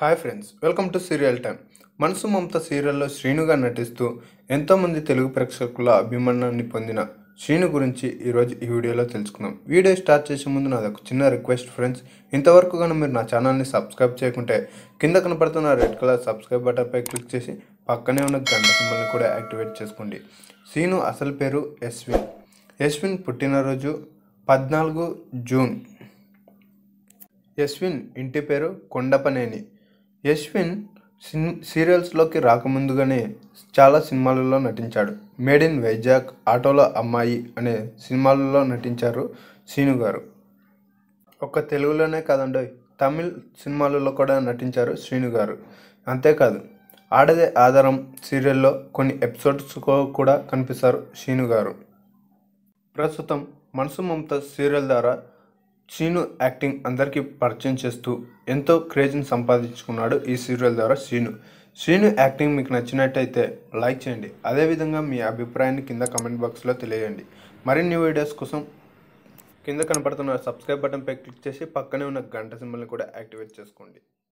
Hi friends welcome to serial time Manasu Mamata సీరియల్లో శ్రీనుగా నటిస్తూ ఎంతోమంది తెలుగు ప్రేక్షకుల అభిమానాన్ని పొందిన శ్రీను గురించి ఈరోజు ఈ వీడియోలో తెలుసుకుందాం. వీడియో స్టార్ట్ చేసే ముందు నాది ఒక చిన్న రిక్వెస్ట్ ఫ్రెండ్స్. ఇంతవరకు కానీ మీరు నా ఛానల్ని సబ్స్క్రైబ్ చేయకుంటే కింద కనపడుతున్న రెడ్ కలర్ సబ్స్క్రైబ్ బటన్పై క్లిక్ చేసి పక్కనే ఉన్న గంట సింబల్ని కూడా యాక్టివేట్ చేసుకోండి. శ్రీను అసలు పేరు యశ్విన్. యశ్విన్ పుట్టినరోజు పద్నాలుగు జూన్. యశ్విన్ ఇంటి పేరు కొండపనేని. యశ్విన్ సిన్ సీరియల్స్లోకి రాకముందుగానే చాలా సినిమాలలో నటించాడు. మేడ్ ఇన్ వైజాగ్ ఆటోలో అమ్మాయి అనే సినిమాలలో నటించారు శ్రీను గారు. ఒక్క తెలుగులోనే కాదండి తమిళ్ సినిమాలలో కూడా నటించారు శ్రీను గారు. అంతేకాదు ఆడదే ఆధారం సీరియల్లో కొన్ని ఎపిసోడ్స్ కూడా కనిపిస్తారు శ్రీను గారు. ప్రస్తుతం మనసు మమత సీరియల్ ద్వారా శ్రీను యాక్టింగ్ అందరికీ పరిచయం చేస్తూ ఎంతో క్రేజ్ని సంపాదించుకున్నాడు ఈ సీరియల్ ద్వారా శ్రీను శ్రీను యాక్టింగ్ మీకు నచ్చినట్టయితే లైక్ చేయండి. అదేవిధంగా మీ అభిప్రాయాన్ని కింద కమెంట్ బాక్స్లో తెలియజేయండి. మరిన్ని వీడియోస్ కోసం కింద కనపడుతున్న సబ్స్క్రైబ్ బటన్పై క్లిక్ చేసి పక్కనే ఉన్న గంట సింబల్ని కూడా యాక్టివేట్ చేసుకోండి.